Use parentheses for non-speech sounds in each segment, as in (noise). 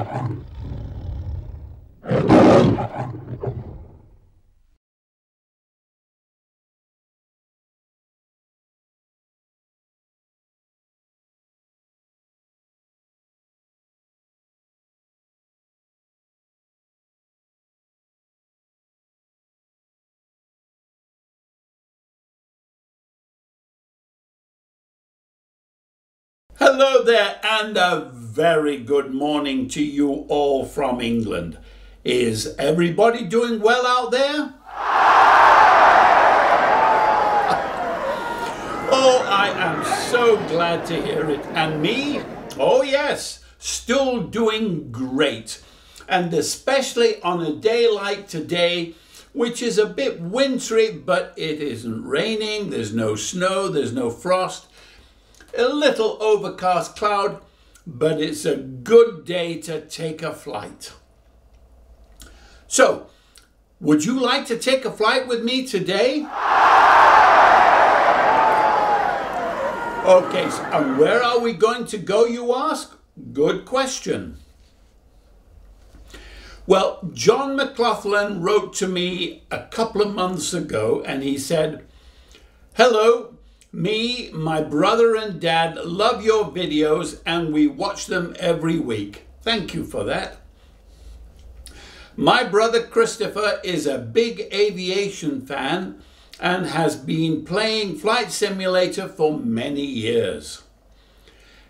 Uh -huh. Hello there, and a very good morning to you all from England. Is everybody doing well out there? (laughs) oh, I am so glad to hear it. And me? Oh, yes, still doing great. And especially on a day like today, which is a bit wintry, but it isn't raining, there's no snow, there's no frost a little overcast cloud, but it's a good day to take a flight. So, would you like to take a flight with me today? Okay, so, and where are we going to go, you ask? Good question. Well, John McLaughlin wrote to me a couple of months ago and he said, Hello, me, my brother, and dad love your videos and we watch them every week. Thank you for that. My brother Christopher is a big aviation fan and has been playing Flight Simulator for many years.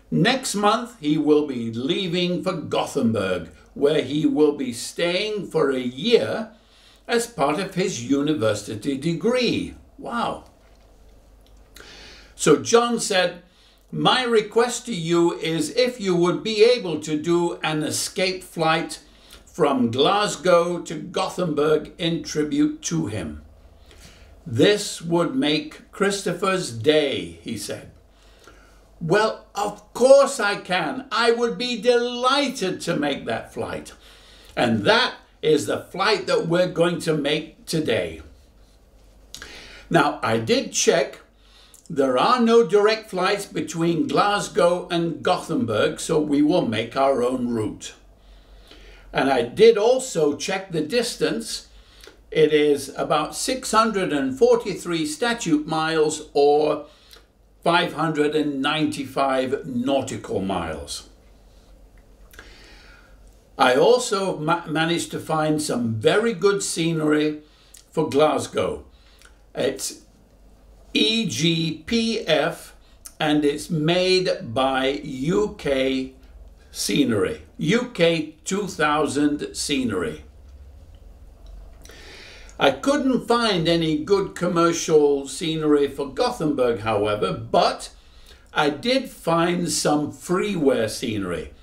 Next month, he will be leaving for Gothenburg, where he will be staying for a year as part of his university degree. Wow. So John said, My request to you is if you would be able to do an escape flight from Glasgow to Gothenburg in tribute to him. This would make Christopher's day, he said. Well, of course I can. I would be delighted to make that flight. And that is the flight that we're going to make today. Now, I did check there are no direct flights between Glasgow and Gothenburg, so we will make our own route. And I did also check the distance. It is about 643 statute miles or 595 nautical miles. I also ma managed to find some very good scenery for Glasgow. It's EGPF and it's made by UK Scenery, UK 2000 Scenery. I couldn't find any good commercial scenery for Gothenburg, however, but I did find some freeware scenery.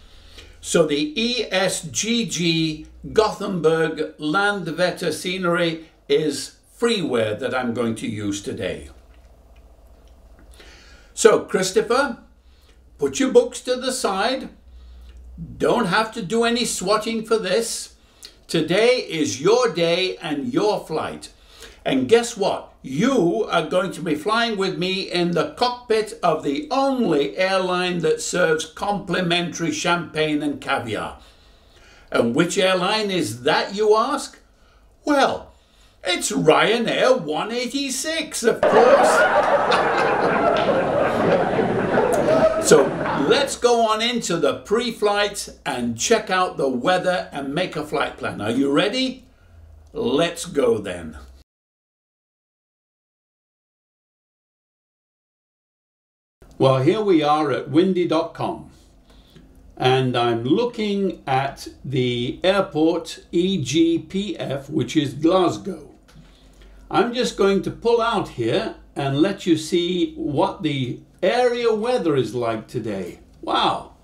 So the ESGG Gothenburg Landvetter scenery is freeware that I'm going to use today. So, Christopher, put your books to the side. Don't have to do any swatting for this. Today is your day and your flight. And guess what? You are going to be flying with me in the cockpit of the only airline that serves complimentary champagne and caviar. And which airline is that, you ask? Well, it's Ryanair 186, of course. (laughs) So let's go on into the pre-flight and check out the weather and make a flight plan. Are you ready? Let's go then. Well, here we are at windy.com and I'm looking at the airport EGPF, which is Glasgow. I'm just going to pull out here and let you see what the area weather is like today. Wow.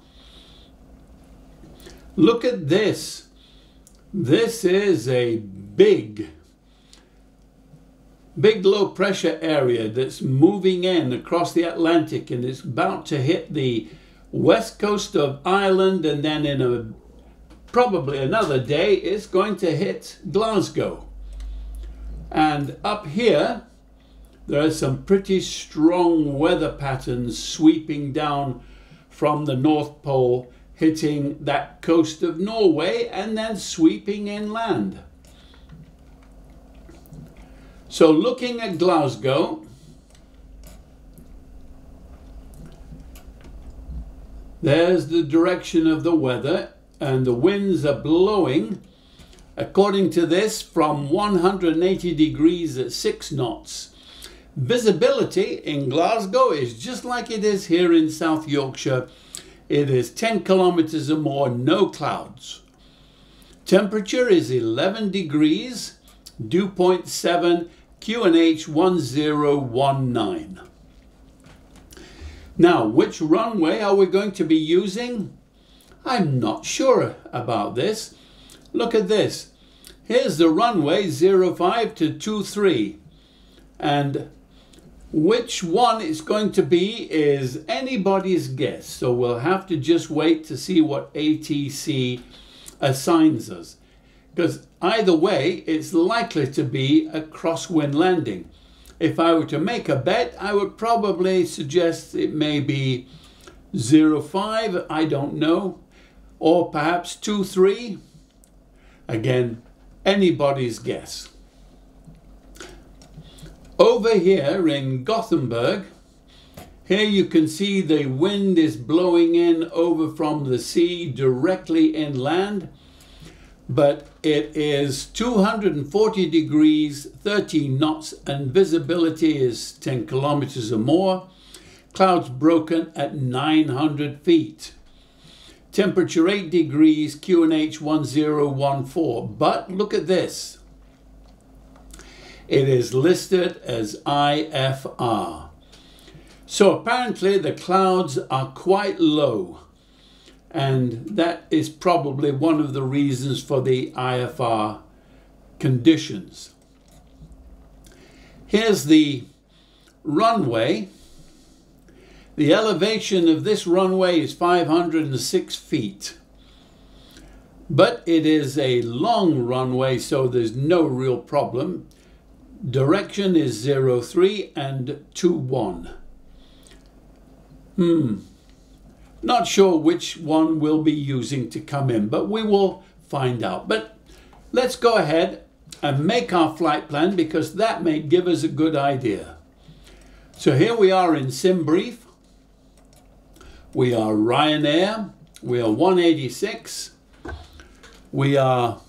Look at this. This is a big, big low pressure area that's moving in across the Atlantic and it's about to hit the west coast of Ireland and then in a probably another day it's going to hit Glasgow. And up here there are some pretty strong weather patterns sweeping down from the North Pole hitting that coast of Norway and then sweeping inland. So looking at Glasgow, there's the direction of the weather and the winds are blowing according to this from 180 degrees at 6 knots. Visibility in Glasgow is just like it is here in South Yorkshire. It is 10 kilometers or more, no clouds. Temperature is 11 degrees, dew point 7, QNH 1019. Now, which runway are we going to be using? I'm not sure about this. Look at this. Here's the runway 05 to 23. And which one it's going to be is anybody's guess. So we'll have to just wait to see what ATC assigns us. Because either way, it's likely to be a crosswind landing. If I were to make a bet, I would probably suggest it may be 05, I don't know, or perhaps 2-3. Again, anybody's guess. Over here in Gothenburg, here you can see the wind is blowing in over from the sea directly inland, but it is 240 degrees, 13 knots, and visibility is 10 kilometers or more. Clouds broken at 900 feet. Temperature 8 degrees, QNH 1014. But look at this. It is listed as IFR. So apparently the clouds are quite low. And that is probably one of the reasons for the IFR conditions. Here's the runway the elevation of this runway is 506 feet. But it is a long runway, so there's no real problem. Direction is 03 and 21. Hmm. Not sure which one we'll be using to come in, but we will find out. But let's go ahead and make our flight plan because that may give us a good idea. So here we are in SimBrief. We are Ryanair. We are 186. We are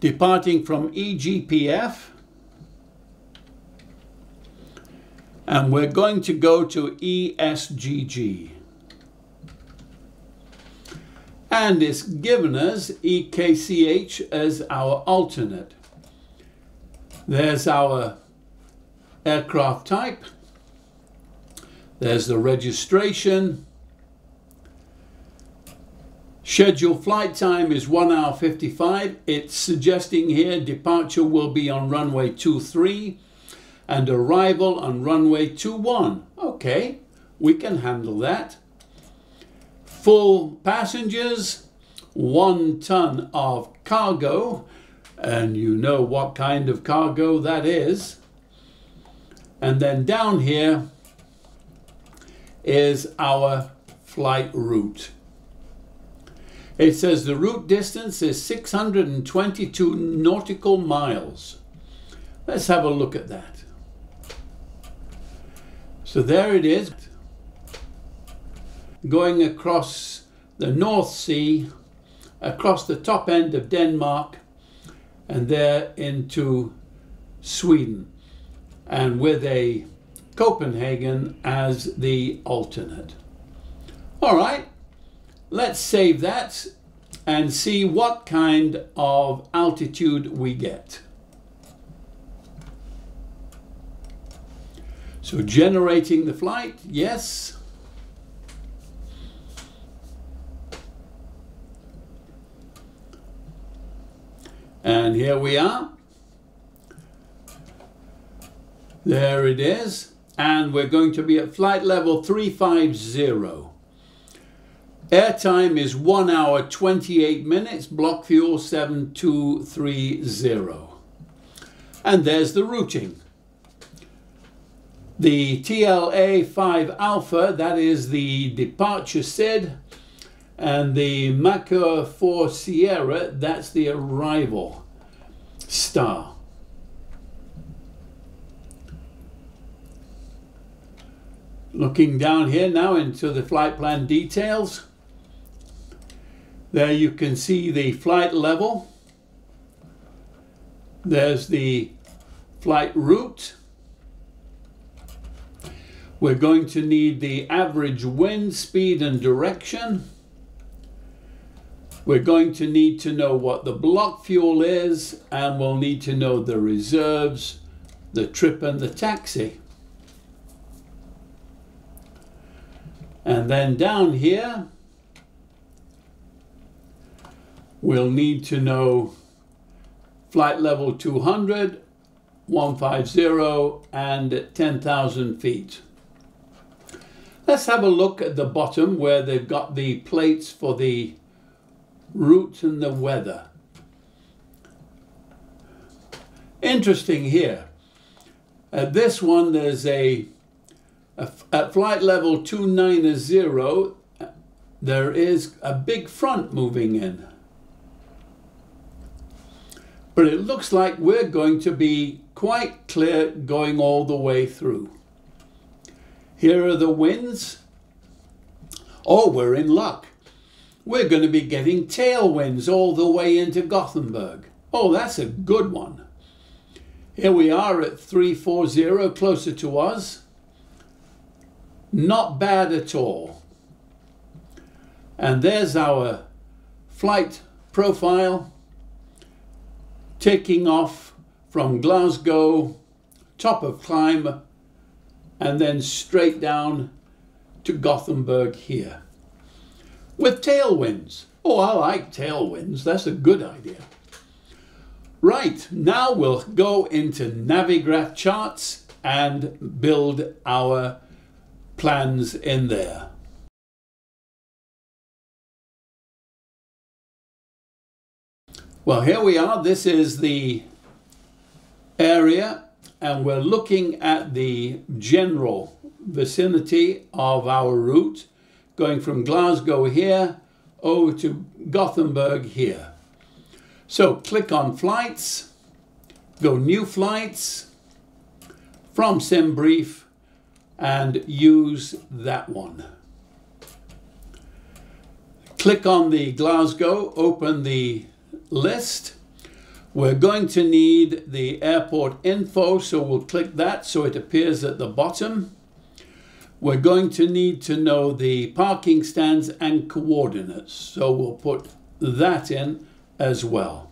departing from EGPF. And we're going to go to ESGG. And it's given us EKCH as our alternate. There's our aircraft type. There's the registration. Scheduled flight time is 1 hour 55. It's suggesting here departure will be on runway 23 and arrival on runway 21. Okay, we can handle that. Full passengers, one ton of cargo, and you know what kind of cargo that is. And then down here is our flight route. It says the route distance is 622 nautical miles. Let's have a look at that. So there it is, going across the North Sea, across the top end of Denmark, and there into Sweden, and with a Copenhagen as the alternate. All right, Let's save that and see what kind of altitude we get. So generating the flight, yes. And here we are. There it is. And we're going to be at flight level 350. Airtime is 1 hour 28 minutes, block fuel 7230. And there's the routing. The TLA 5 Alpha, that is the departure SID, And the Makur 4 Sierra, that's the arrival star. Looking down here now into the flight plan details. There you can see the flight level. There's the flight route. We're going to need the average wind speed and direction. We're going to need to know what the block fuel is and we'll need to know the reserves, the trip and the taxi. And then down here, we'll need to know flight level 200, 150 and 10,000 feet. Let's have a look at the bottom where they've got the plates for the route and the weather. Interesting here. At this one, there's a, a at flight level 290, there is a big front moving in. But it looks like we're going to be quite clear going all the way through. Here are the winds. Oh, we're in luck we're going to be getting tailwinds all the way into Gothenburg. Oh, that's a good one. Here we are at 340, closer to us. Not bad at all. And there's our flight profile taking off from Glasgow, top of climb, and then straight down to Gothenburg here with tailwinds. Oh, I like tailwinds. That's a good idea. Right, now we'll go into Navigraph charts and build our plans in there. Well, here we are. This is the area and we're looking at the general vicinity of our route going from Glasgow here over to Gothenburg here. So click on flights, go new flights from SimBrief and use that one. Click on the Glasgow, open the list. We're going to need the airport info, so we'll click that so it appears at the bottom. We're going to need to know the parking stands and coordinates, so we'll put that in as well.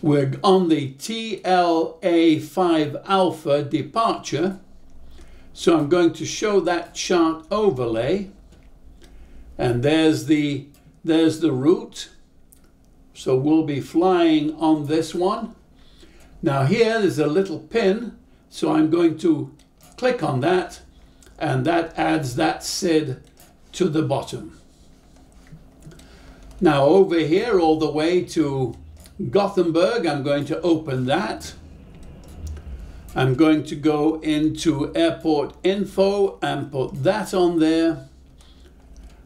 We're on the TLA5 alpha departure, so I'm going to show that chart overlay, and there's the, there's the route. So we'll be flying on this one. Now here there's a little pin, so I'm going to click on that and that adds that SID to the bottom. Now over here all the way to Gothenburg, I'm going to open that. I'm going to go into airport info and put that on there.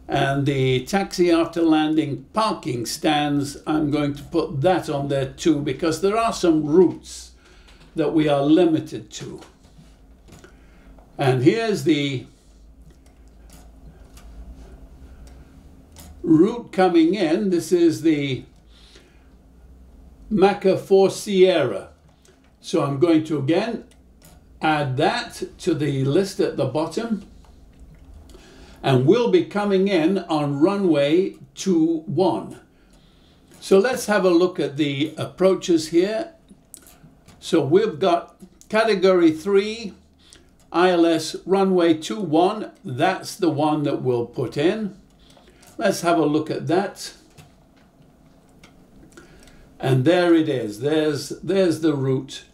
And the taxi after landing parking stands, I'm going to put that on there too because there are some routes that we are limited to. And here's the route coming in. This is the Makur 4 Sierra. So I'm going to again add that to the list at the bottom. And we'll be coming in on runway 21. So let's have a look at the approaches here. So we've got category 3 ILS runway 21, that's the one that we'll put in. Let's have a look at that. And there it is, there's, there's the route.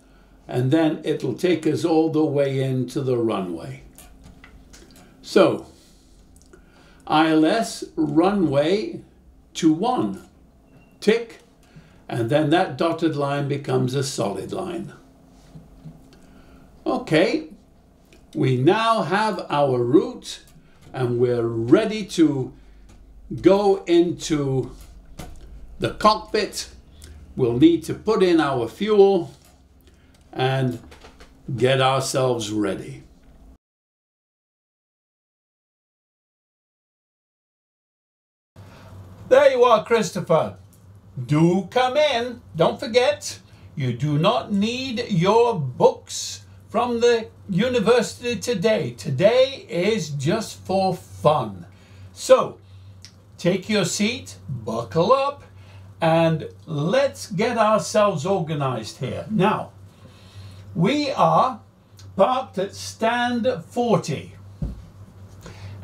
And then it'll take us all the way into the runway. So, ILS runway 21, tick, and then that dotted line becomes a solid line. Okay, we now have our route and we're ready to go into the cockpit. We'll need to put in our fuel and get ourselves ready. There you are, Christopher. Do come in. Don't forget, you do not need your books from the university today. Today is just for fun. So, take your seat, buckle up, and let's get ourselves organized here. Now, we are parked at stand 40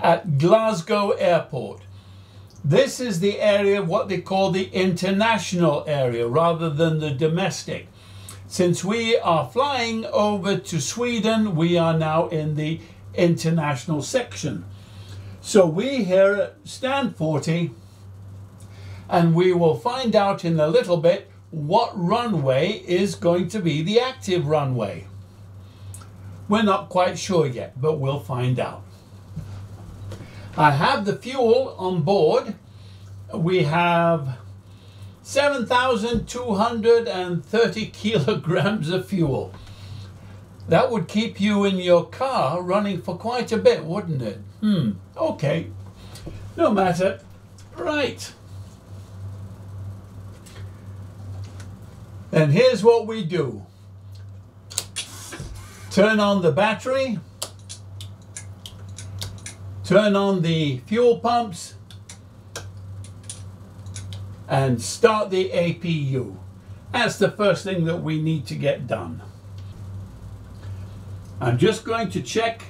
at Glasgow Airport. This is the area, of what they call the international area, rather than the domestic. Since we are flying over to Sweden, we are now in the international section. So we here at stand 40, and we will find out in a little bit what runway is going to be the active runway. We're not quite sure yet, but we'll find out. I have the fuel on board. We have 7,230 (laughs) kilograms of fuel. That would keep you in your car running for quite a bit, wouldn't it? Hmm, okay. No matter. Right. And here's what we do. Turn on the battery turn on the fuel pumps and start the APU. That's the first thing that we need to get done. I'm just going to check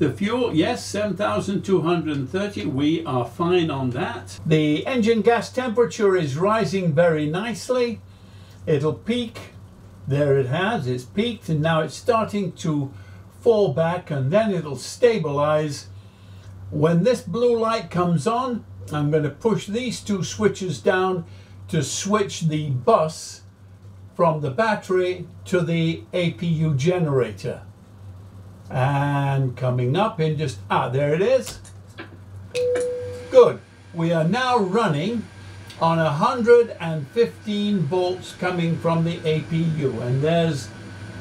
the fuel. Yes, 7,230. We are fine on that. The engine gas temperature is rising very nicely. It'll peak. There it has. It's peaked and now it's starting to fall back and then it'll stabilize. When this blue light comes on, I'm going to push these two switches down to switch the bus from the battery to the APU generator. And coming up in just, ah, there it is. Good. We are now running on 115 volts coming from the APU. And there's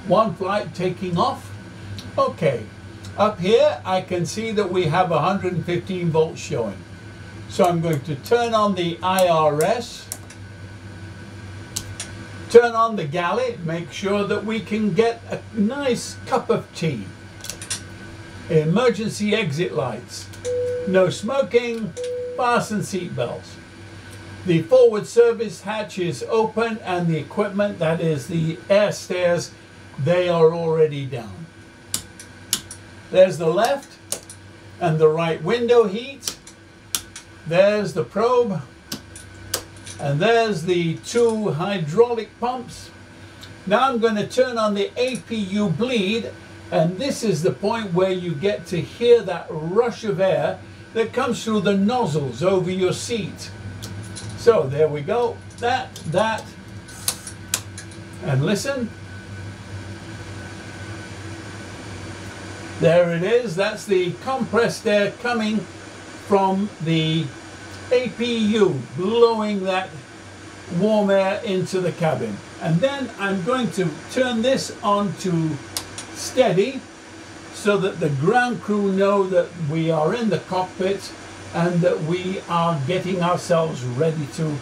one flight taking off. Okay, up here I can see that we have 115 volts showing. So I'm going to turn on the IRS, turn on the galley, make sure that we can get a nice cup of tea. Emergency exit lights, no smoking, fasten seatbelts. The forward service hatch is open and the equipment, that is the air stairs, they are already down. There's the left and the right window heat. There's the probe. And there's the two hydraulic pumps. Now I'm going to turn on the APU bleed and this is the point where you get to hear that rush of air that comes through the nozzles over your seat. So there we go. That, that, and listen. There it is. That's the compressed air coming from the APU, blowing that warm air into the cabin. And then I'm going to turn this on to steady so that the ground crew know that we are in the cockpit and that we are getting ourselves ready to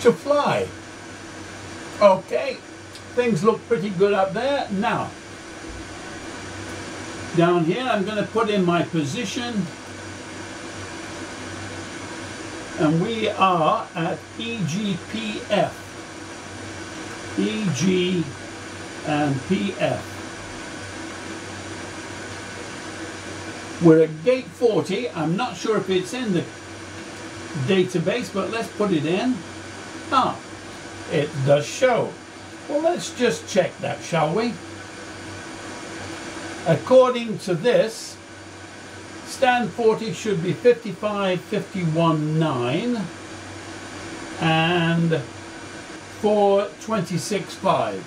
to fly. Okay, things look pretty good up there. Now, down here I'm going to put in my position. And we are at EGPF EG and PF we're at gate 40 I'm not sure if it's in the database but let's put it in. Ah it does show. Well let's just check that shall we According to this, stand 40 should be 55, 51, 9 and 426.5.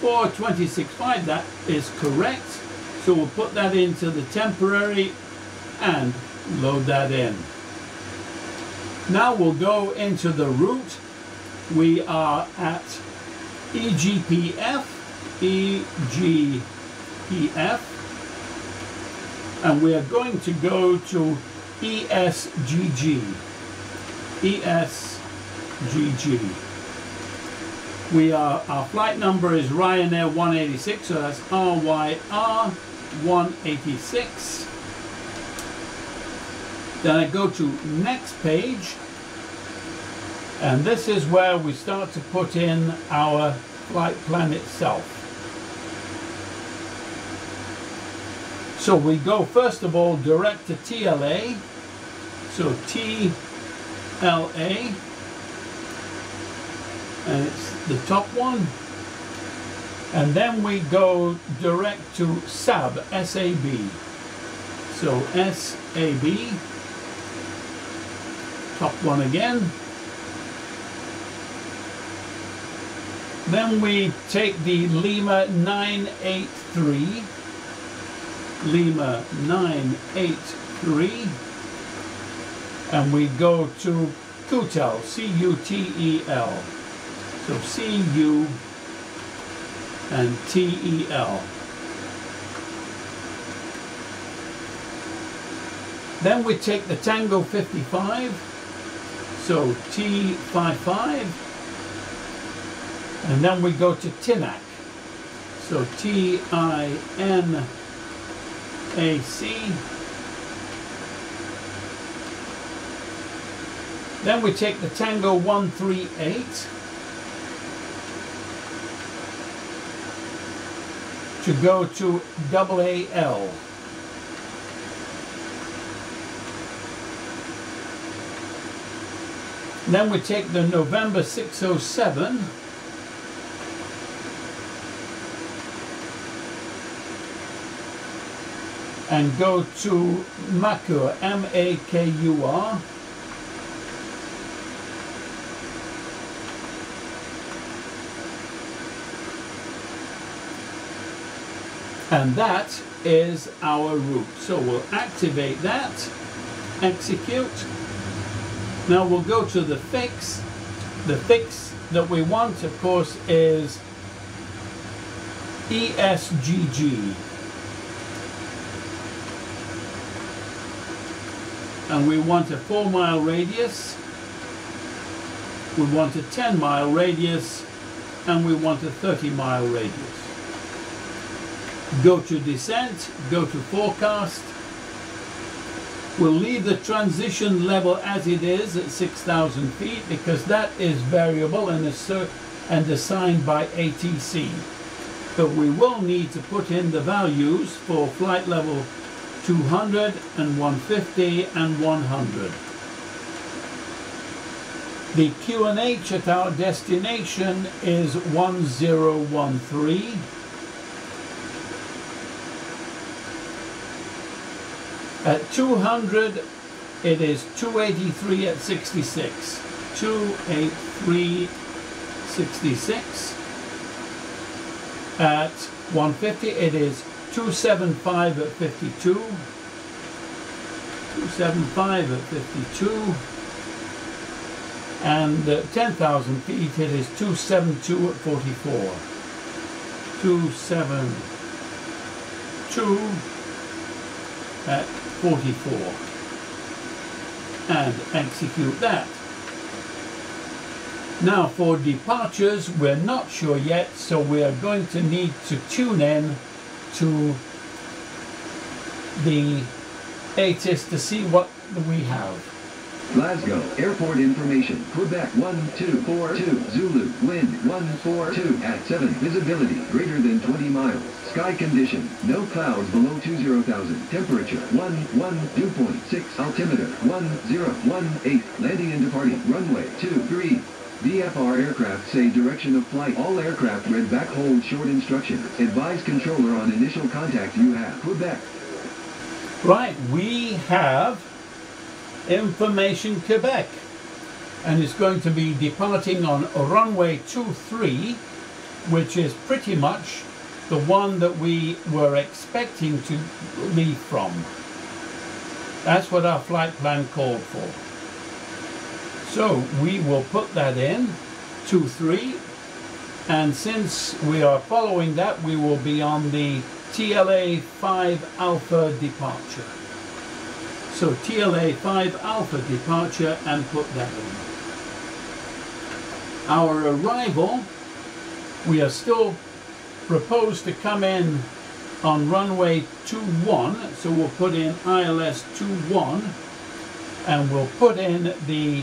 426.5, that is correct. So we'll put that into the temporary and load that in. Now we'll go into the route. We are at EGPF, EGPF, and we are going to go to ESGG, ESGG. We are, our flight number is Ryanair 186, so that's RYR 186. Then I go to next page, and this is where we start to put in our flight plan itself. So we go first of all direct to TLA. So TLA, and it's the top one. And then we go direct to SAB, SAB. So SAB, top one again. Then we take the Lima 983, Lima 983, and we go to Cutel, C-U-T-E-L. So C-U and T-E-L. Then we take the Tango 55, so T55, and then we go to Tinac, so T-I-N-A-C. Then we take the Tango 138, to go to AAL. Then we take the November 607 and go to Makur, M-A-K-U-R. And that is our route. So we'll activate that, execute. Now we'll go to the fix. The fix that we want, of course, is ESGG. And we want a four mile radius. We want a 10 mile radius and we want a 30 mile radius go to descent, go to forecast. We'll leave the transition level as it is at 6,000 feet because that is variable and, and assigned by ATC. But we will need to put in the values for flight level 200 and 150 and 100. The QNH at our destination is 1013. At 200, it is 283 at 66. 283, 66. At 150, it is 275 at 52. 275 at 52. And uh, 10,000 feet, it is 272 at 44. 272 at 44 and execute that. Now for departures, we're not sure yet, so we are going to need to tune in to the ATIS to see what we have. Glasgow, airport information, Quebec 1242, Zulu, wind 142 at 7, visibility greater than 20 miles. Sky condition, no clouds below 20,000. Temperature 1, 1, dew point 6. Altimeter 1, 0, 1, 8. Landing and departing. Runway 2, 3. VFR aircraft say direction of flight. All aircraft read back hold short instructions. Advise controller on initial contact you have. Quebec. Right, we have Information Quebec and it's going to be departing on runway 23 which is pretty much the one that we were expecting to leave from. That's what our flight plan called for. So we will put that in, 2-3, and since we are following that, we will be on the TLA 5 Alpha departure. So TLA 5 Alpha departure and put that in. Our arrival, we are still proposed to come in on runway 21, so we'll put in ILS 21 and we'll put in the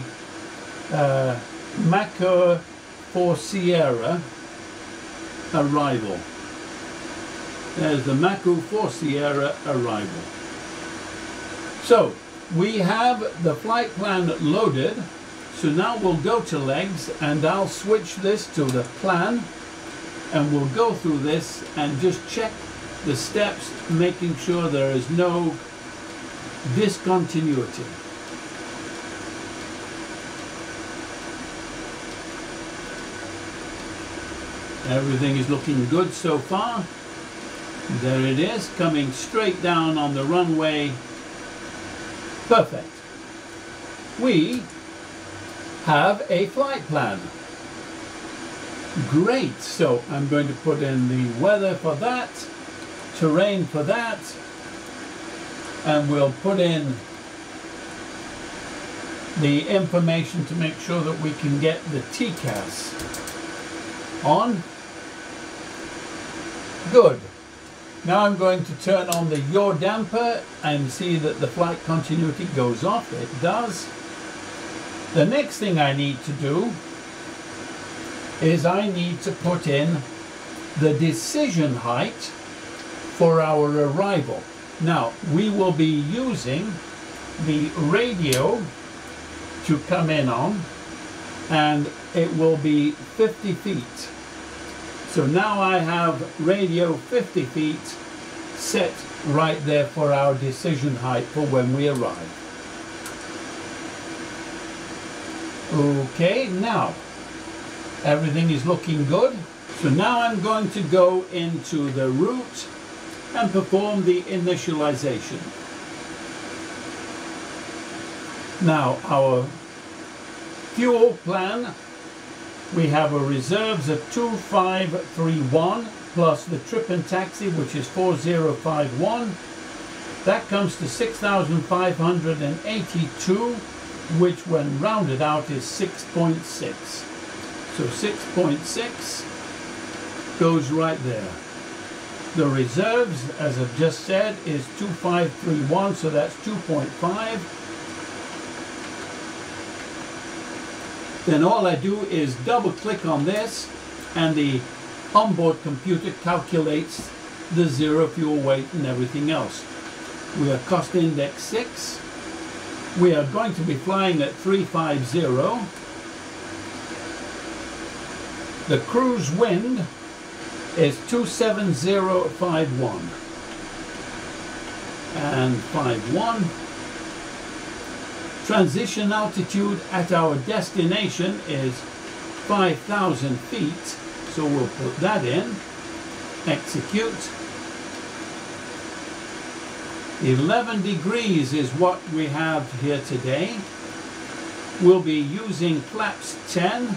uh, Makur for Sierra arrival. There's the Makur for Sierra arrival. So we have the flight plan loaded. So now we'll go to legs and I'll switch this to the plan and we'll go through this and just check the steps, making sure there is no discontinuity. Everything is looking good so far. There it is, coming straight down on the runway. Perfect. We have a flight plan. Great, so I'm going to put in the weather for that, terrain for that, and we'll put in the information to make sure that we can get the TCAS on. Good. Now I'm going to turn on the yaw damper and see that the flight continuity goes off. It does. The next thing I need to do is I need to put in the decision height for our arrival. Now, we will be using the radio to come in on, and it will be 50 feet. So now I have radio 50 feet set right there for our decision height for when we arrive. Okay, now everything is looking good. So now I'm going to go into the route and perform the initialization. Now our fuel plan, we have a reserves of 2531 plus the trip and taxi which is 4051. That comes to 6,582 which when rounded out is 6.6. So 6.6 goes right there. The reserves, as I've just said, is 2531, so that's 2.5. Then all I do is double click on this and the onboard computer calculates the zero fuel weight and everything else. We are cost index 6. We are going to be flying at 350. The cruise wind is 27051 and 51. Transition altitude at our destination is 5,000 feet, so we'll put that in. Execute. 11 degrees is what we have here today. We'll be using flaps 10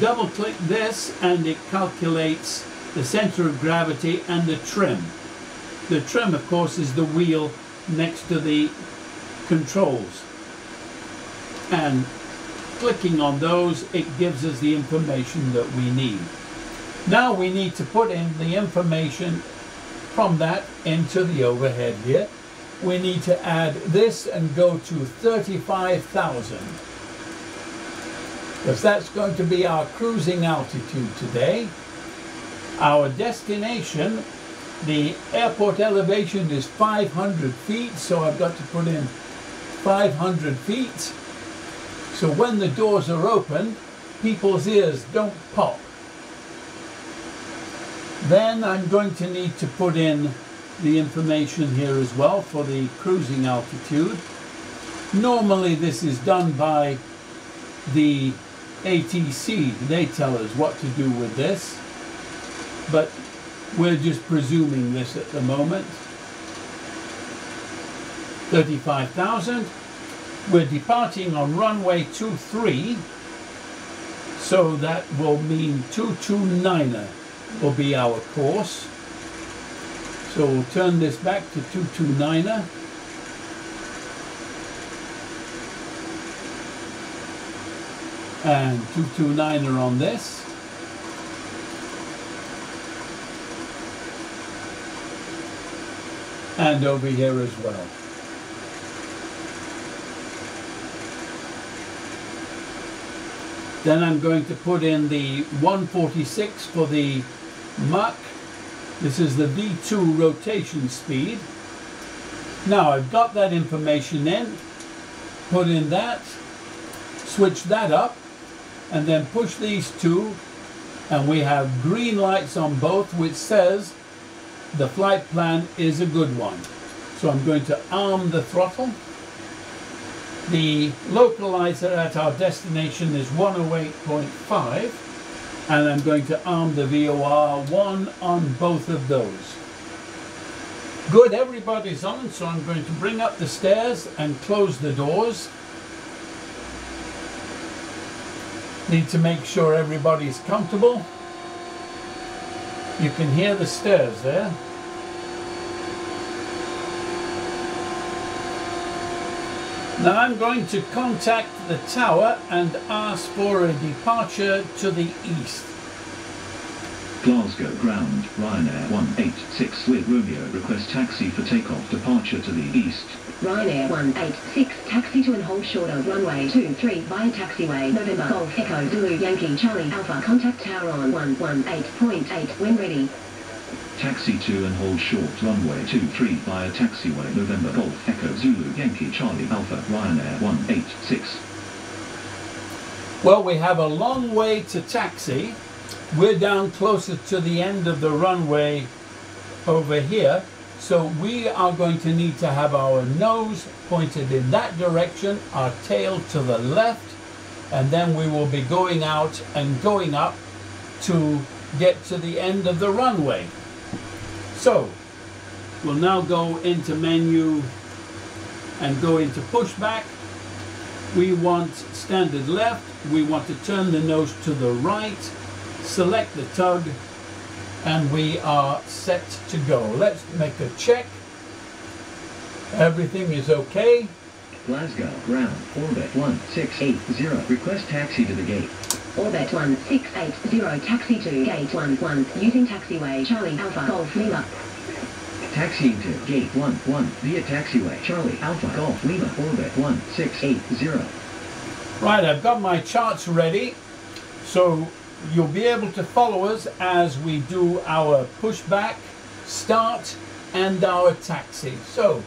double click this and it calculates the center of gravity and the trim. The trim of course is the wheel next to the controls and clicking on those it gives us the information that we need. Now we need to put in the information from that into the overhead here. We need to add this and go to 35,000 because that's going to be our cruising altitude today. Our destination, the airport elevation is 500 feet, so I've got to put in 500 feet. So when the doors are open, people's ears don't pop. Then I'm going to need to put in the information here as well for the cruising altitude. Normally this is done by the ATC, they tell us what to do with this, but we're just presuming this at the moment. 35,000. We're departing on runway 23, so that will mean 229er will be our course. So we'll turn this back to 229er. And 229er on this. And over here as well. Then I'm going to put in the 146 for the Mach. This is the V2 rotation speed. Now I've got that information in, put in that, switch that up, and then push these two, and we have green lights on both, which says the flight plan is a good one. So I'm going to arm the throttle. The localizer at our destination is 108.5 and I'm going to arm the VOR 1 on both of those. Good, everybody's on, so I'm going to bring up the stairs and close the doors. Need to make sure everybody's comfortable. You can hear the stairs there. Now I'm going to contact the tower and ask for a departure to the east. Glasgow ground, Ryanair 186 with Romeo request taxi for takeoff departure to the east. Ryanair 186, taxi to and hold short of runway 23 via taxiway November Golf Echo Zulu Yankee Charlie Alpha contact tower on 118.8 when ready. Taxi 2 and hold short runway 23 via taxiway November Golf Echo Zulu Yankee Charlie Alpha Ryanair 186. Well, we have a long way to taxi. We're down closer to the end of the runway over here. So we are going to need to have our nose pointed in that direction, our tail to the left, and then we will be going out and going up to get to the end of the runway. So we'll now go into menu and go into pushback. We want standard left. We want to turn the nose to the right, select the tug, and we are set to go. Let's make a check. Everything is okay. Glasgow ground, orbit 1680. Request taxi to the gate. Orbit 1680, taxi to gate 11, using taxiway Charlie Alpha Golf Lima. Taxiing to gate 11 via taxiway Charlie Alpha Golf Lima orbit 1680. Right, I've got my charts ready. So you'll be able to follow us as we do our pushback, start, and our taxi. So,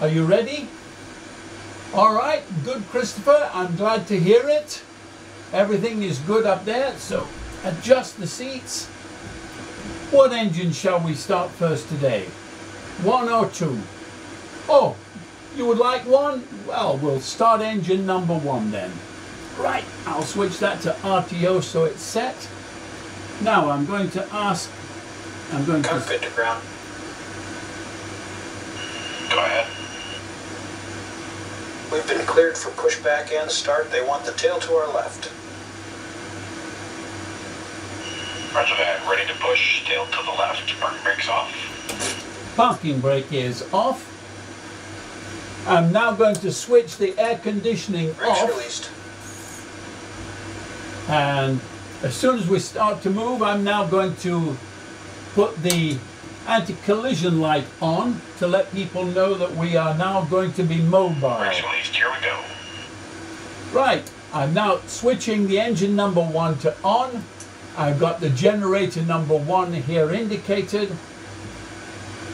are you ready? All right, good, Christopher. I'm glad to hear it. Everything is good up there, so adjust the seats. What engine shall we start first today? One or two? Oh, you would like one? Well, we'll start engine number one then. Right, I'll switch that to RTO so it's set. Now I'm going to ask, I'm going to, Cockpit to ground. Go ahead. We've been cleared for pushback and start. They want the tail to our left. Roger that. Ready to push. Tail to the left. Park brakes off. parking brake is off. I'm now going to switch the air conditioning Brakes off. released. And as soon as we start to move, I'm now going to put the anti-collision light on to let people know that we are now going to be mobile. Brakes released. Here we go. Right, I'm now switching the engine number one to on. I've got the generator number one here indicated.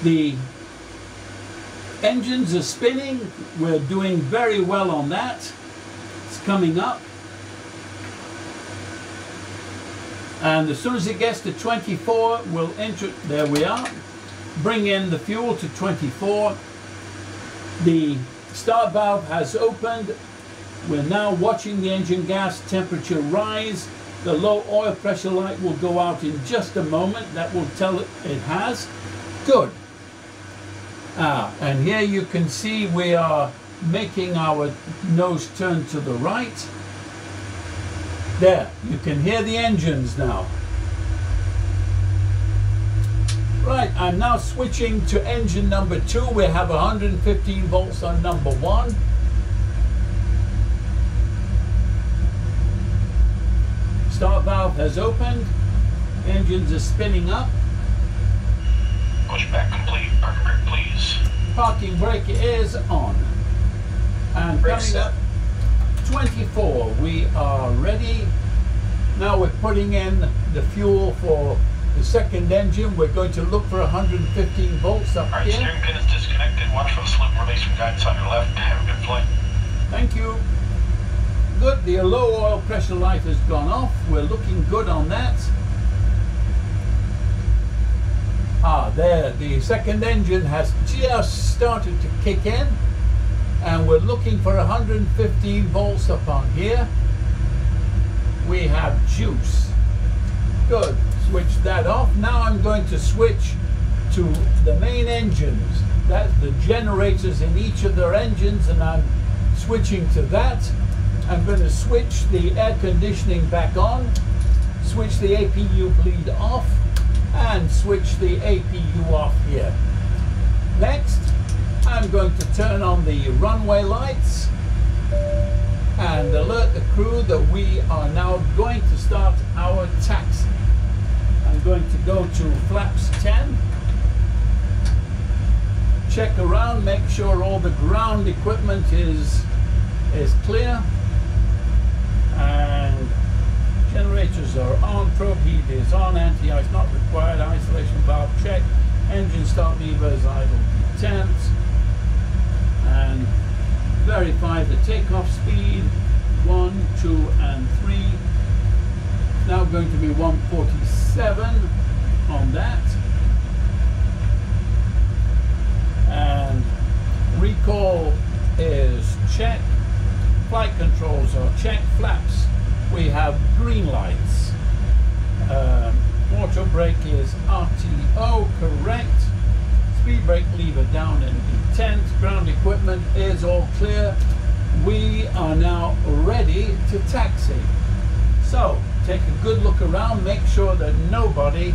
The engines are spinning. We're doing very well on that. It's coming up. And as soon as it gets to 24, we'll enter, there we are. Bring in the fuel to 24. The start valve has opened. We're now watching the engine gas temperature rise. The low oil pressure light will go out in just a moment. That will tell it it has. Good. Ah, and here you can see we are making our nose turn to the right. There, you can hear the engines now. Right, I'm now switching to engine number two. We have 115 volts on number one. Start valve has opened. Engines are spinning up. Push back complete. Parking brake, please. Parking brake is on. And Brake coming up 24, we are ready. Now we're putting in the fuel for the second engine. We're going to look for 115 volts up Alright, here. steering pin is disconnected. Watch for the slip release from guidance on your left. Have a good flight. Thank you. Good, the low oil pressure light has gone off. We're looking good on that. Ah, there, the second engine has just started to kick in. And we're looking for 115 volts up on here. We have juice. Good, switch that off. Now I'm going to switch to the main engines. That's the generators in each of their engines and I'm switching to that. I'm going to switch the air conditioning back on, switch the APU bleed off, and switch the APU off here. Next, I'm going to turn on the runway lights and alert the crew that we are now going to start our taxi. I'm going to go to flaps 10, check around, make sure all the ground equipment is, is clear and generators are on, probe heat is on, anti-ice not required, isolation valve check, engine start levers idle detent, and verify the takeoff speed, one, two, and three. Now going to be 147 on that. And recall is check. Flight controls are check. Flaps, we have green lights. Um, auto brake is RTO, correct. Speed brake lever down and detent. Ground equipment is all clear. We are now ready to taxi. So, take a good look around, make sure that nobody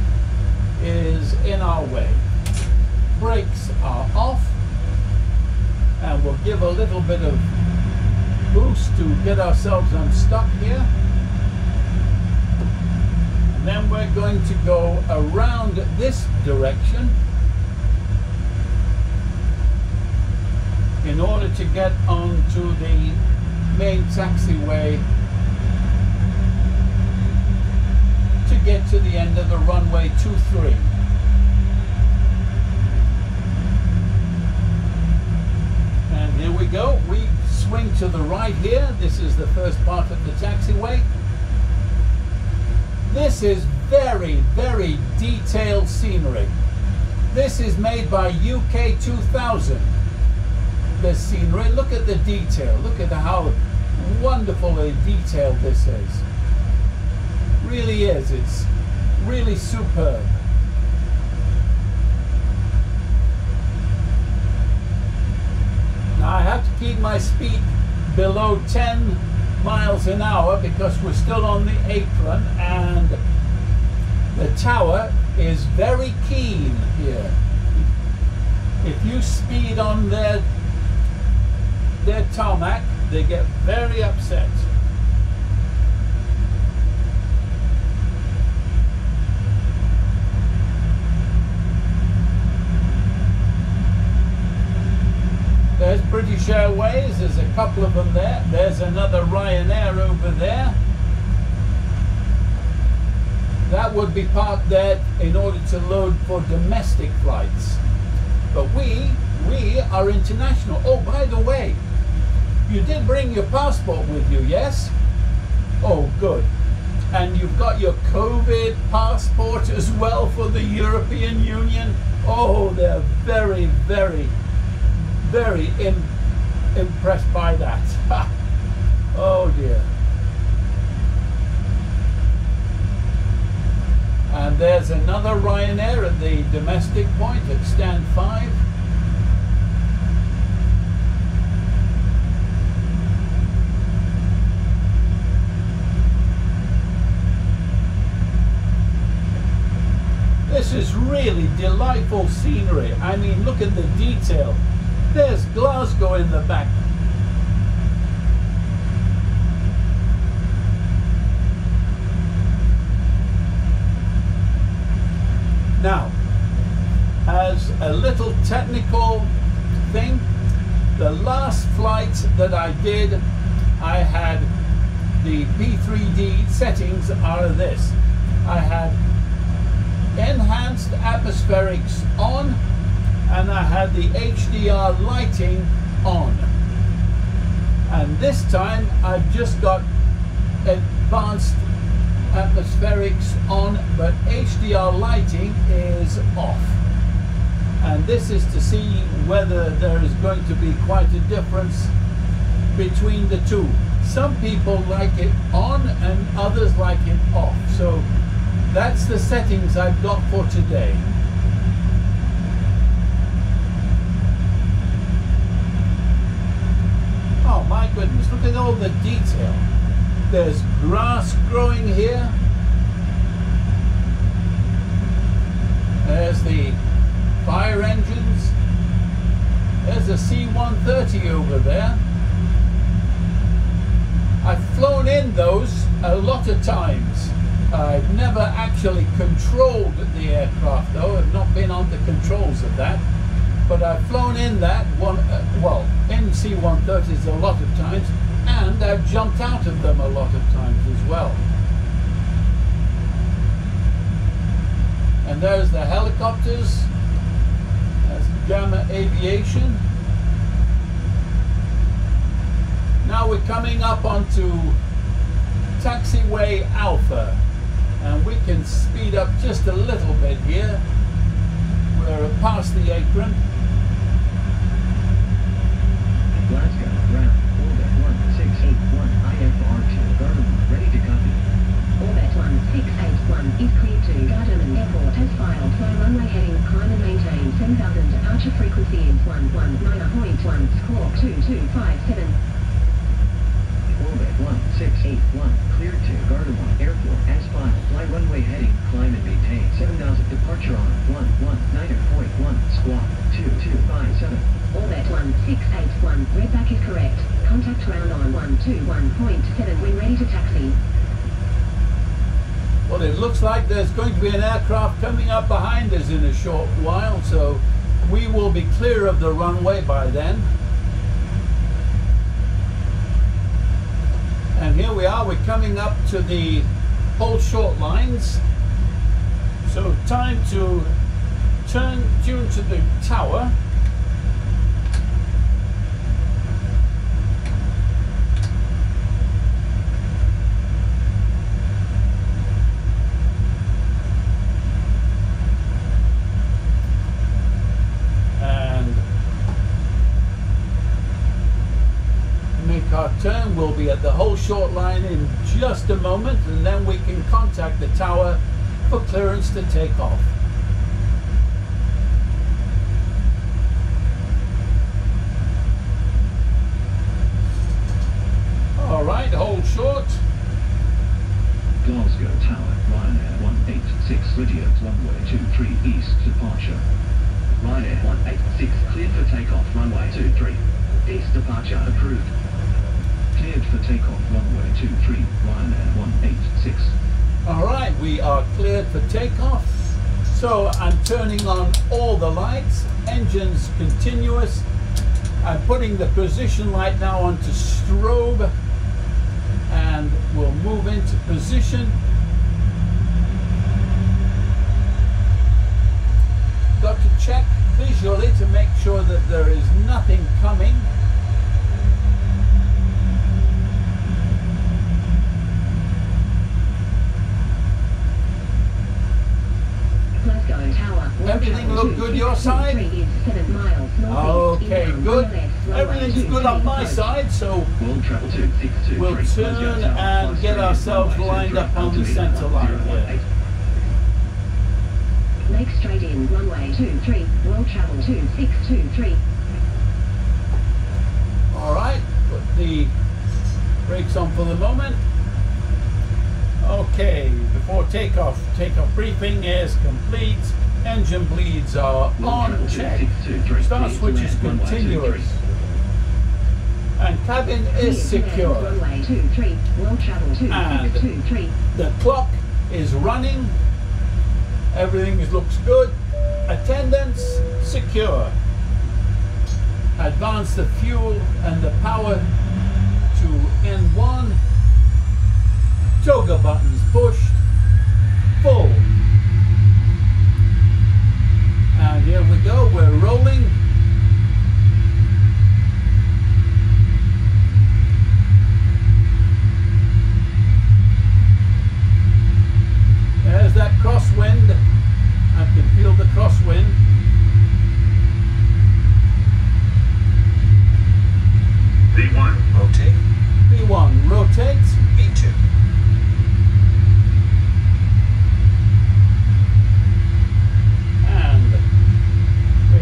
is in our way. Brakes are off, and we'll give a little bit of boost to get ourselves unstuck here. And then we're going to go around this direction in order to get onto the main taxiway to get to the end of the runway 23. And here we go. We swing to the right here. This is the first part of the taxiway. This is very, very detailed scenery. This is made by UK 2000. The scenery, look at the detail. Look at how wonderfully detailed this is. Really is. It's really superb. Now I have to keep my speed below 10 miles an hour because we're still on the apron and the tower is very keen here. If you speed on their their tarmac, they get very upset. There's British Airways, there's a couple of them there. There's another Ryanair over there. That would be parked there in order to load for domestic flights. But we, we are international. Oh, by the way, you did bring your passport with you, yes? Oh, good. And you've got your COVID passport as well for the European Union. Oh, they're very, very, very Im impressed by that. (laughs) oh dear. And there's another Ryanair at the domestic point at stand 5. This is really delightful scenery. I mean, look at the detail. There's Glasgow in the back. Now, as a little technical thing, the last flight that I did, I had the P3D settings are this. I had enhanced atmospherics on and I had the HDR lighting on. And this time I've just got advanced atmospherics on but HDR lighting is off. And this is to see whether there is going to be quite a difference between the two. Some people like it on and others like it off. So that's the settings I've got for today. Oh my goodness, look at all the detail. There's grass growing here. There's the fire engines. There's a C-130 over there. I've flown in those a lot of times. I've never actually controlled the aircraft though. I've not been on the controls of that. But I've flown in that one, uh, well, in C-130s a lot of times, and I've jumped out of them a lot of times as well. And there's the helicopters. That's Gamma Aviation. Now we're coming up onto taxiway Alpha and we can speed up just a little bit here. We're past the apron. Glasgow, ground, orbit 1681, IFR2, Garmin, ready to copy. Orbit 1681 is cleared to Airport as filed. Fly runway heading, climb and maintain 7000. Departure frequency is 119.1. Squawk 2257. Orbit 1681, cleared to Gardermoen Airport as filed. Fly runway heading, climb and maintain 7000. Departure on 119.1, squawk 2257. Orbit 1681. Readback is correct. Contact ground on 121.7 when ready to taxi. Well, it looks like there's going to be an aircraft coming up behind us in a short while, so we will be clear of the runway by then. And here we are, we're coming up to the hold short lines. So time to turn tune to the tower. and make our turn. We'll be at the hold short line in just a moment and then we can contact the tower for clearance to take off. All right, hold short. Glasgow Tower, Ryanair 186, Lydia, runway 23 east, departure. Ryanair 186, cleared for takeoff, runway 23. East departure approved. Cleared for takeoff, runway 23, Ryanair 186. All right, we are cleared for takeoff. So I'm turning on all the lights, engines continuous. I'm putting the position light now onto strobe and we'll move into position. Got to check visually to make sure that there is nothing coming. Glasgow Tower. One Everything look good your side? 623 is 7 miles northeast, Okay, good. Everything's good on my side, so World travel 2623. We'll turn and get ourselves lined up on the center line here. Make straight in, runway 23, world travel 2623. All right, put the brakes on for the moment. Okay, before takeoff, takeoff briefing is complete. Engine bleeds are on check. Start switch is continuous. And cabin is secure. And the clock is running. Everything looks good. Attendance secure. Advance the fuel and the power to N1. Toga buttons pushed. Full. Uh, here we go, we're rolling. There's that crosswind. I can feel the crosswind. V1, rotate. V1, rotate. V2,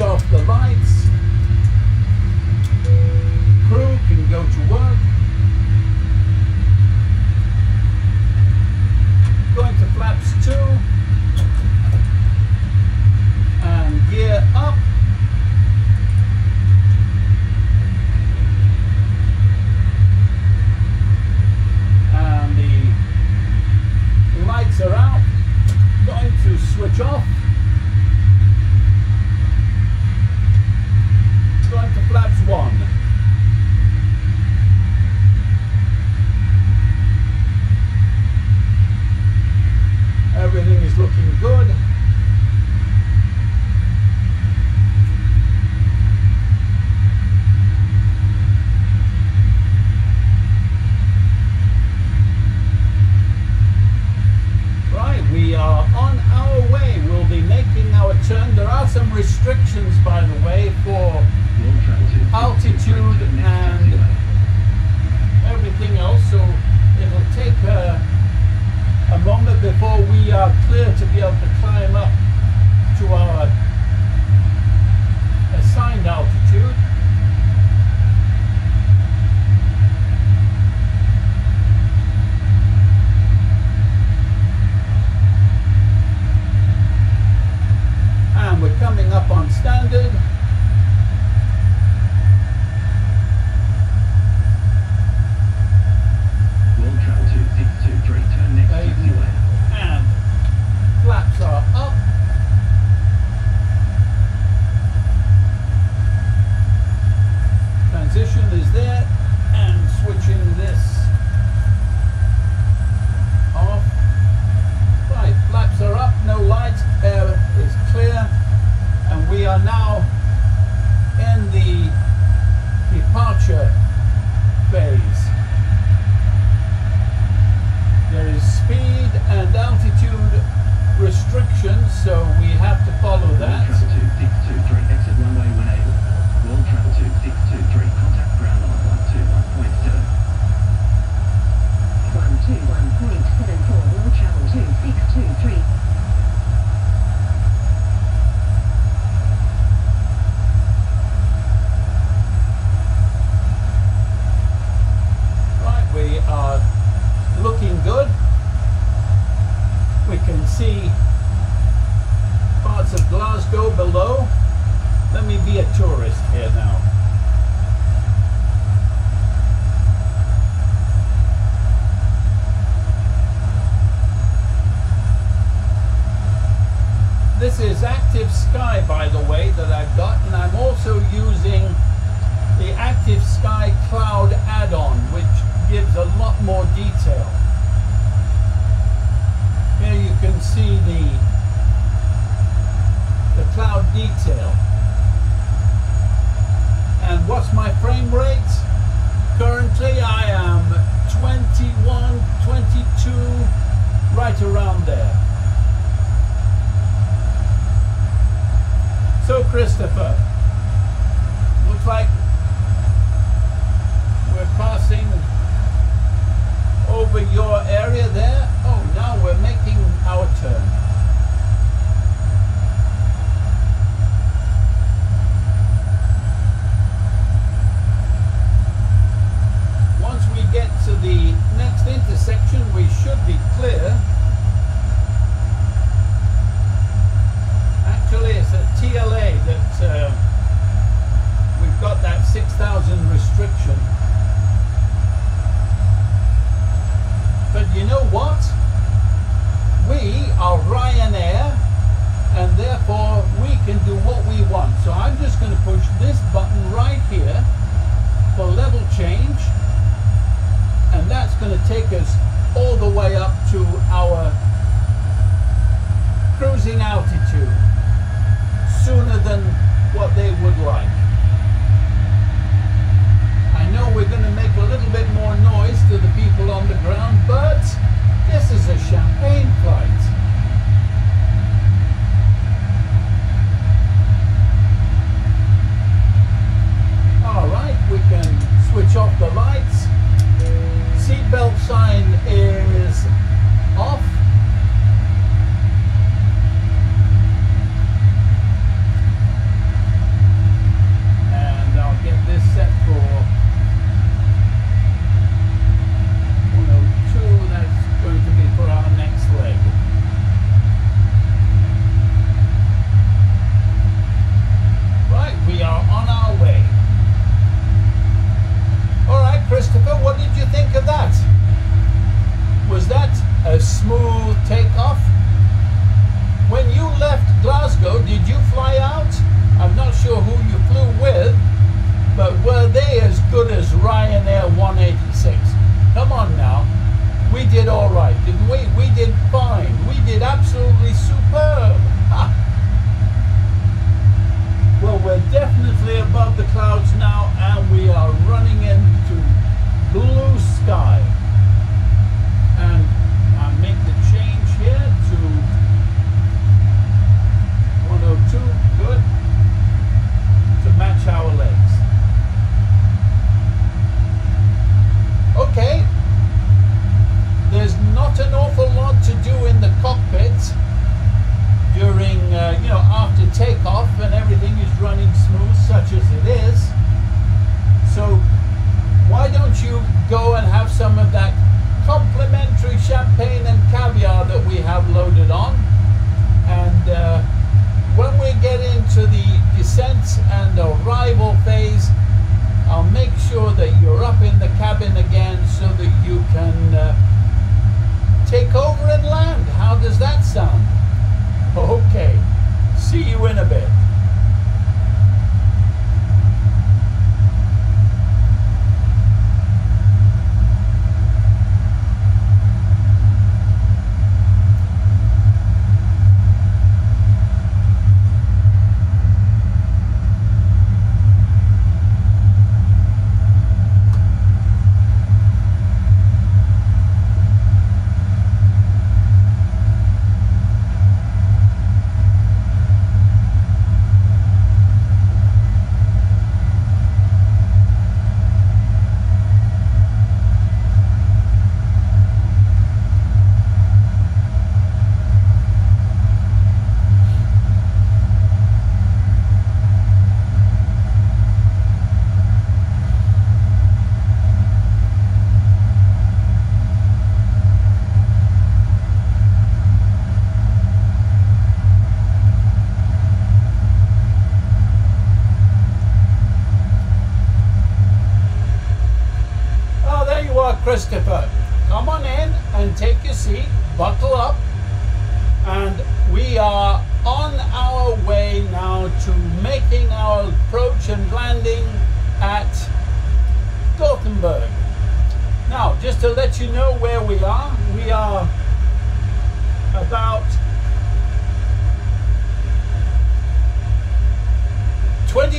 off the lights. Christopher.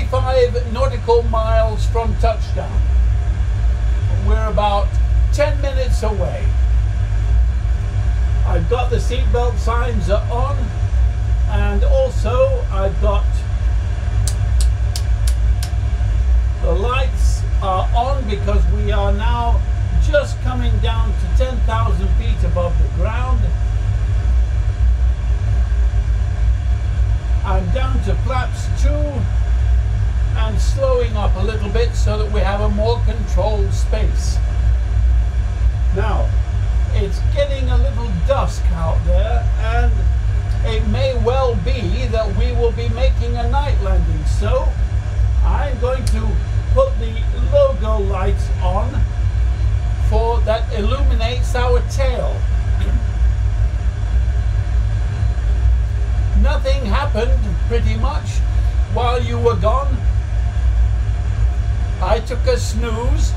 25 nautical miles from touchdown. We're about 10 minutes away. I've got the seatbelt signs on and also I've got the lights are on because we are now just coming down to 10,000 feet above the ground. I'm down to flaps 2 and slowing up a little bit so that we have a more controlled space. Now, it's getting a little dusk out there and it may well be that we will be making a night landing. So I'm going to put the logo lights on for that illuminates our tail. (coughs) Nothing happened pretty much while you were gone I took a snooze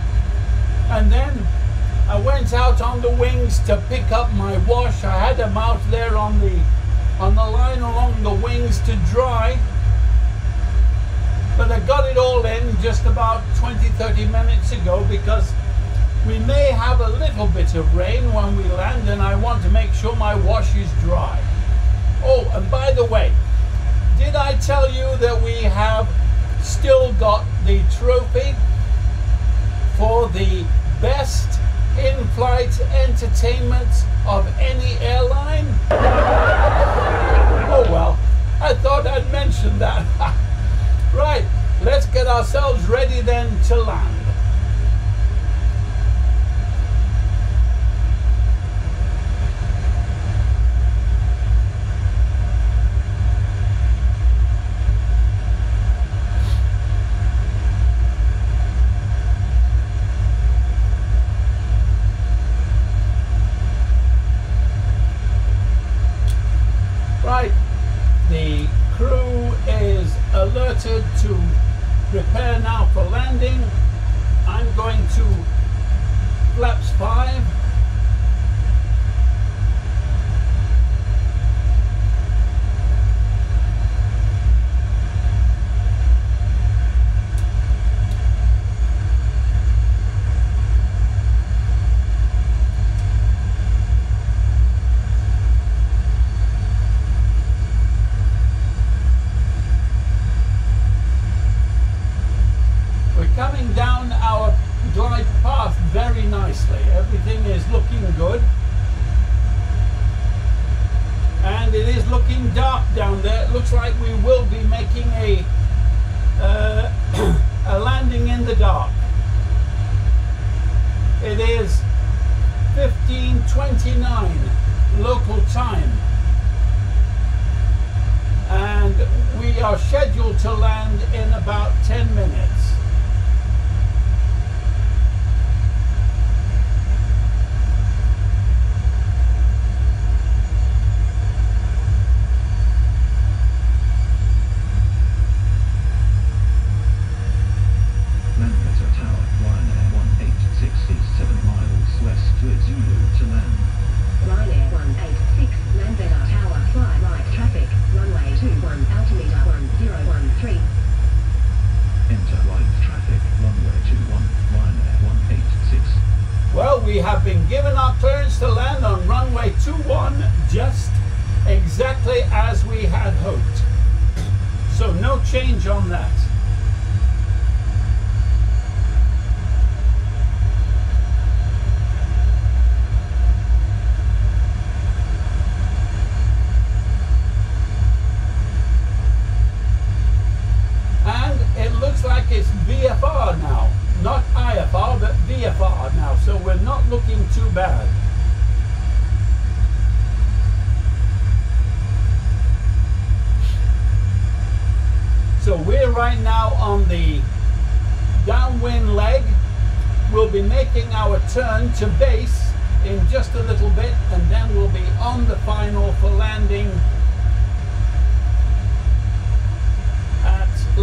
and then I went out on the wings to pick up my wash. I had them out there on the on the line along the wings to dry. But I got it all in just about 20, 30 minutes ago because we may have a little bit of rain when we land and I want to make sure my wash is dry. Oh, and by the way, did I tell you that we have still got the trophy for the best in-flight entertainment of any airline? oh well, I thought I'd mention that. (laughs) right, let's get ourselves ready then to land.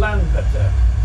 At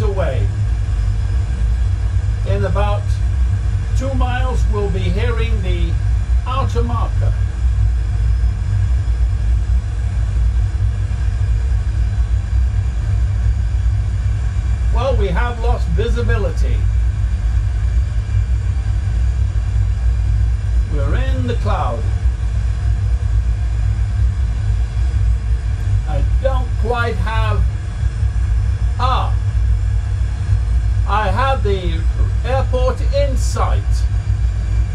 miles away. In about two miles, we'll be hearing the outer marker. Well, we have lost visibility. We're in the cloud. I don't quite have... Ah! I have the airport in sight.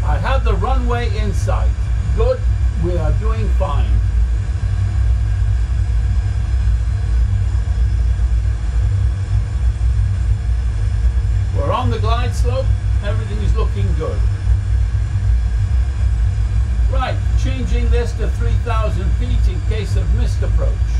I have the runway in sight. Good, we are doing fine. We're on the glide slope, everything is looking good. Right, changing this to 3,000 feet in case of missed approach.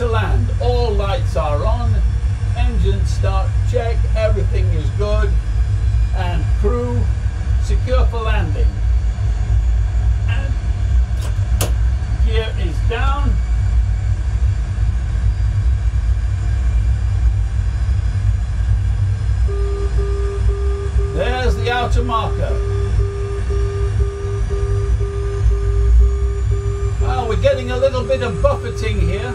to land. All lights are on, engine start check, everything is good, and crew secure for landing. And gear is down. There's the outer marker. Well, we're getting a little bit of buffeting here.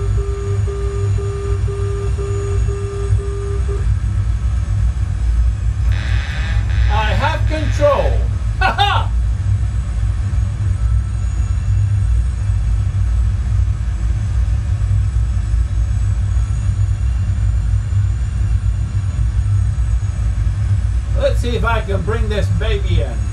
Control. Ha ha! Let's see if I can bring this baby in.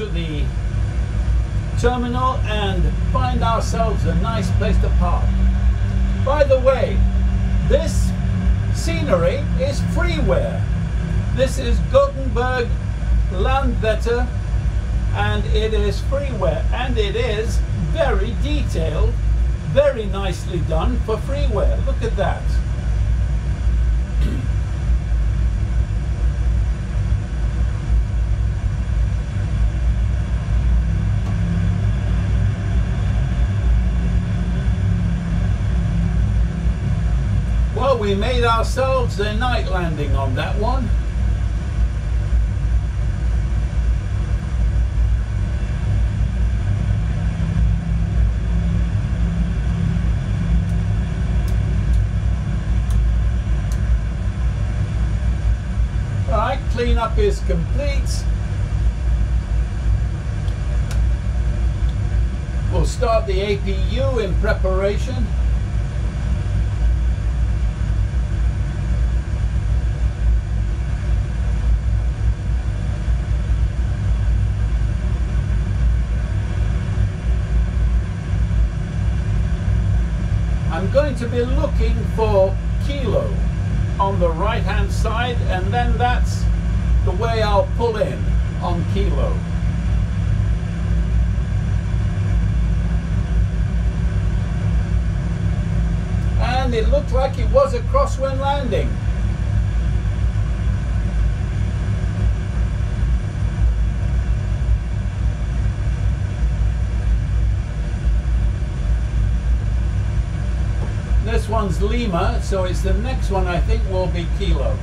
To the terminal and find ourselves a nice place to park. By the way, this scenery is freeware. This is Gothenburg Landvetter and it is freeware and it is very detailed, very nicely done for freeware. Look at that. Well, we made ourselves a night landing on that one. Alright, cleanup is complete. We'll start the APU in preparation. I'm going to be looking for kilo on the right hand side and then that's the way I'll pull in on kilo. And it looked like it was a crosswind landing. One's Lima, so it's the next one I think will be Kilo.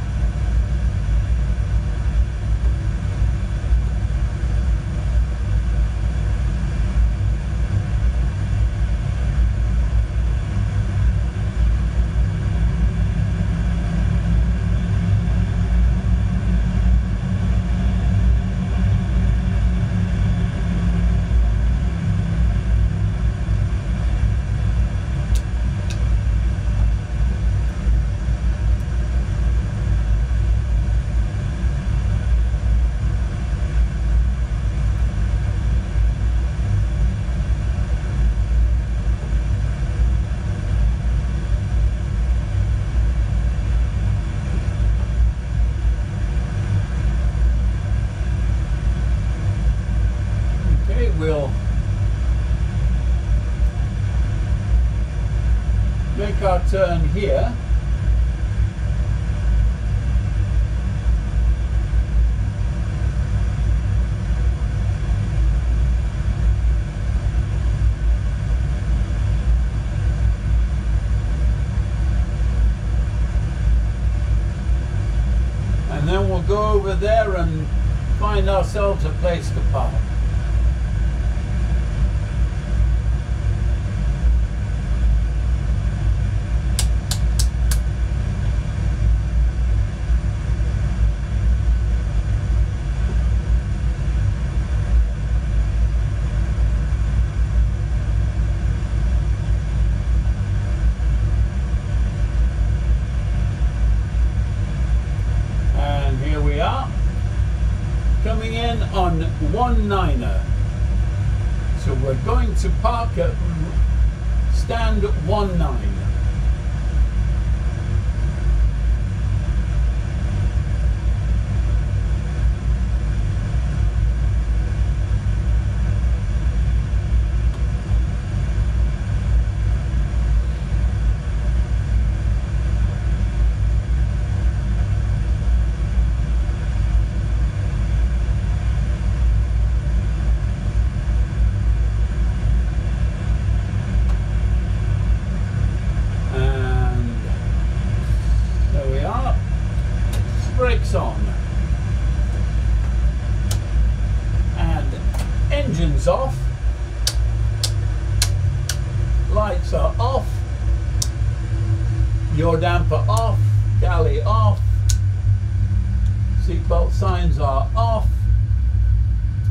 Lights are off. Yaw damper off. Galley off. Seatbelt signs are off.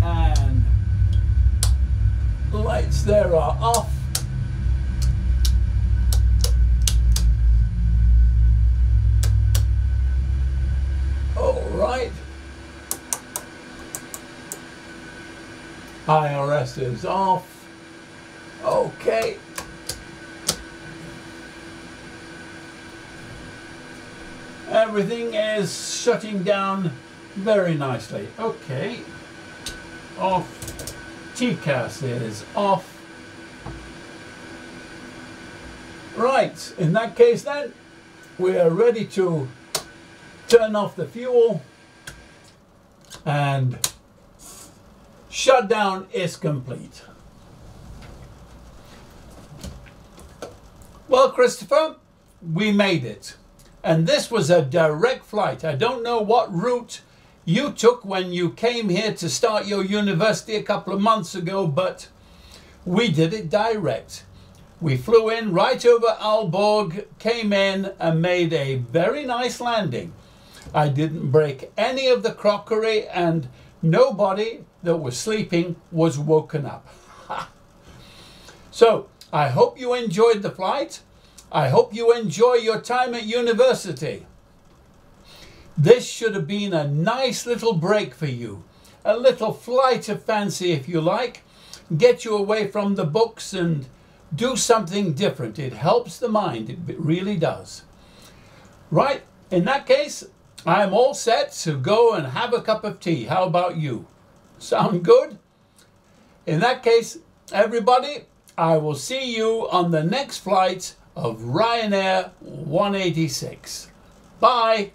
And lights there are off. All right. IRS is off. Okay. Everything is shutting down very nicely. Okay. Off. TCAS is off. Right. In that case then, we are ready to turn off the fuel and shutdown is complete. Well, Christopher, we made it. And this was a direct flight. I don't know what route you took when you came here to start your university a couple of months ago, but we did it direct. We flew in right over Aalborg, came in and made a very nice landing. I didn't break any of the crockery and nobody that was sleeping was woken up. (laughs) so I hope you enjoyed the flight. I hope you enjoy your time at university. This should have been a nice little break for you. A little flight of fancy, if you like. Get you away from the books and do something different. It helps the mind, it really does. Right, in that case, I'm all set to go and have a cup of tea. How about you? Sound good? In that case, everybody, I will see you on the next flight of Ryanair 186. Bye.